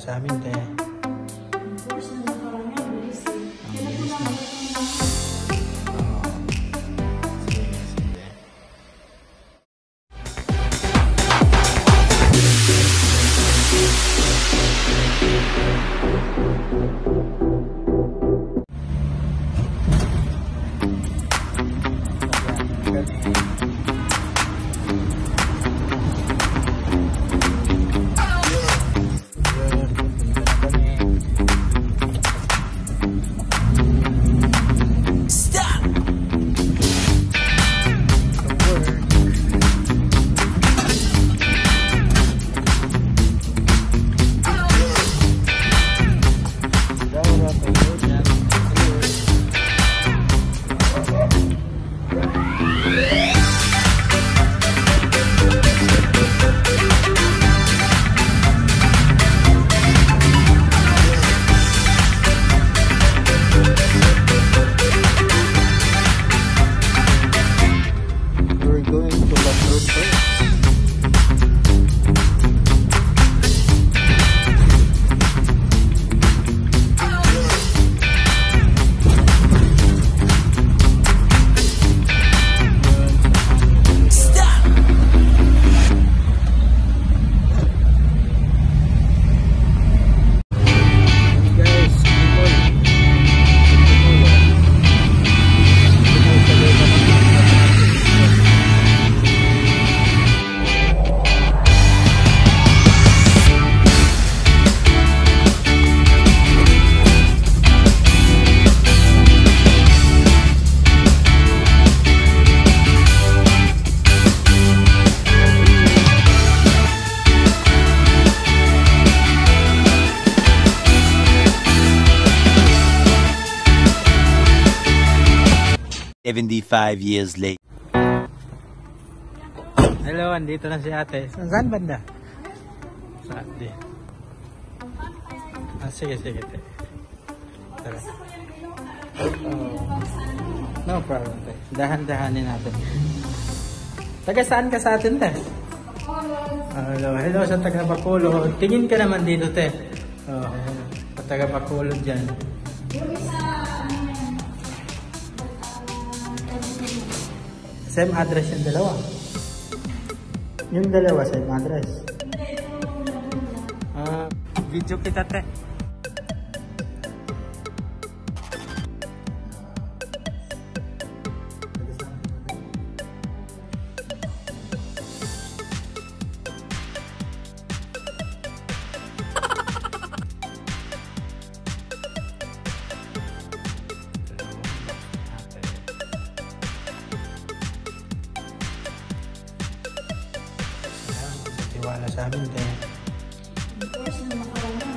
sa amin, te. Na bilis na. 75 years late. Hello, andito na si ate. Saan, banda? Saan din. Ah, sige, sige. Tara. Oh. No problem, te. Dahan-dahanin natin. Taga saan ka sa atin, te? Hello, hello sa taga Bacolod. Tingin ka naman dito, te. Oh, sa taga Bacolod dyan. Yung isa, Same address yung dalawa. Yung dalawa, same address. Ah, video kita, te. Tiwala sa amin, te. Tapos na nakarang yan,